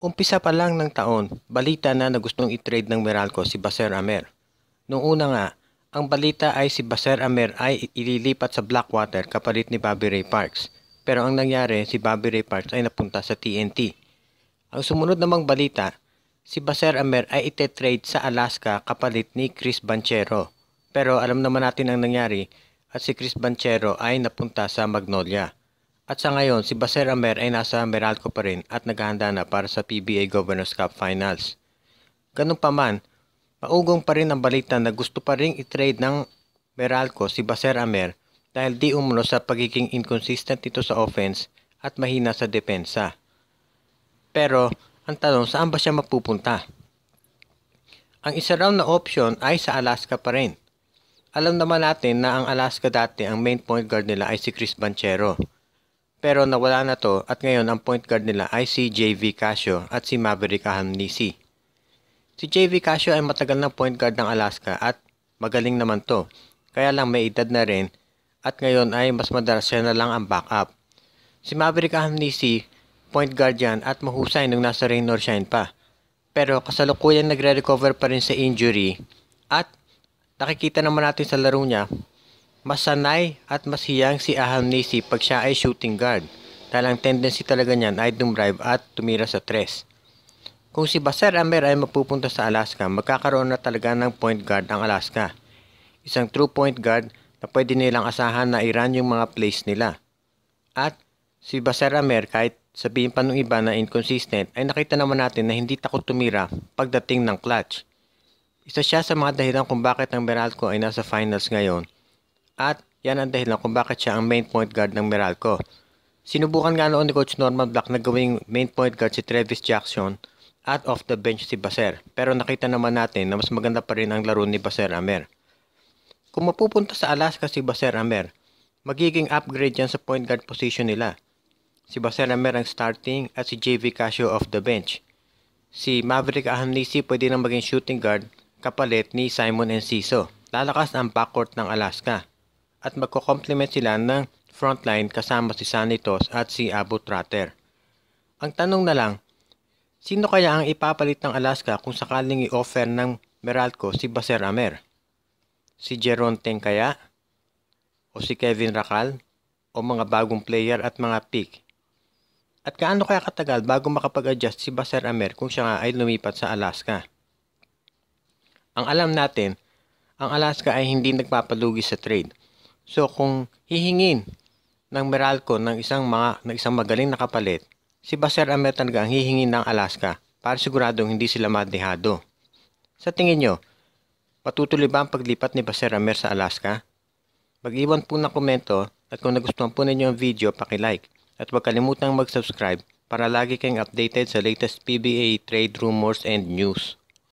Umpisa pa lang ng taon, balita na na gustong i-trade ng Meralco si Baser Amer. Noong una nga, ang balita ay si Baser Amer ay ililipat sa Blackwater kapalit ni Bobby Ray Parks. Pero ang nangyari, si Bobby Ray Parks ay napunta sa TNT. Ang sumunod namang balita, si Baser Amer ay ite-trade sa Alaska kapalit ni Chris Banchero. Pero alam naman natin ang nangyari at si Chris Banchero ay napunta sa Magnolia. At sa ngayon, si Baser Amer ay nasa Meralco pa rin at naghahanda na para sa PBA Governors Cup Finals. Ganun pa man, maugong pa rin ang balita na gusto pa rin i-trade ng Meralco si Baser Amer dahil di umuno sa pagiging inconsistent ito sa offense at mahina sa depensa. Pero, ang tanong, saan ba siya mapupunta? Ang isa raw na option ay sa Alaska pa rin. Alam naman natin na ang Alaska dati ang main point guard nila ay si Chris Banchero. Pero nawala na to at ngayon ang point guard nila ay si JV Casio at si Maverick Ahamnisi. Si JV Casio ay matagal na point guard ng Alaska at magaling naman to. Kaya lang may edad na rin at ngayon ay mas madalas siya na lang ang backup. Si Maverick Ahamnisi, point guard yan at mahusay nung nasa Rain or Shine pa. Pero kasalukuyan nagre-recover pa rin sa injury at nakikita naman natin sa laro niya mas sanay at mas hiyang si Aham Nisi pag siya ay shooting guard dahil ang tendency talaga niyan ay dumrive at tumira sa tres. Kung si Baser Amer ay mapupunta sa Alaska, magkakaroon na talaga ng point guard ang Alaska. Isang true point guard na pwede nilang asahan na i-run yung mga plays nila. At si Baser Amer kahit sabihin pa nung iba na inconsistent ay nakita naman natin na hindi takot tumira pagdating ng clutch. Isa siya sa mga dahilan kung bakit ang Meralco ay nasa finals ngayon at yan ang dahilan kung bakit siya ang main point guard ng Meralco. Sinubukan nga noon ni Coach Norman Black na gawing main point guard si Travis Jackson at off the bench si Baser. Pero nakita naman natin na mas maganda pa rin ang laro ni Baser Amer. Kung mapupunta sa Alaska si Baser Amer, magiging upgrade yan sa point guard position nila. Si Baser Amer ang starting at si JV Casio off the bench. Si Maverick Ahamnisi pwede nang maging shooting guard kapalit ni Simon Enciso. Lalakas ang backcourt ng Alaska at magko-complement sila ng frontline kasama si Sanitos at si Abu Tratter. Ang tanong na lang, sino kaya ang ipapalit ng Alaska kung sakaling i-offer ng Meralco si Baser Amer? Si Jeron Teng kaya? O si Kevin Racal? O mga bagong player at mga pick? At kaano kaya katagal bago makapag-adjust si Baser Amer kung siya nga ay lumipat sa Alaska? Ang alam natin, ang Alaska ay hindi nagpapalugi sa trade So kung hihingin ng Meralco ng isang mga ng isang magaling na kapalit, si Baser Ahmed talaga ang hihingin ng Alaska para siguradong hindi sila madehado. Sa tingin nyo, patutuloy ba ang paglipat ni Baser Amer sa Alaska? Mag-iwan po ng komento at kung nagustuhan po ninyo ang video, paki-like at huwag kalimutang mag-subscribe para lagi kayong updated sa latest PBA trade rumors and news.